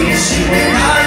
see she went out.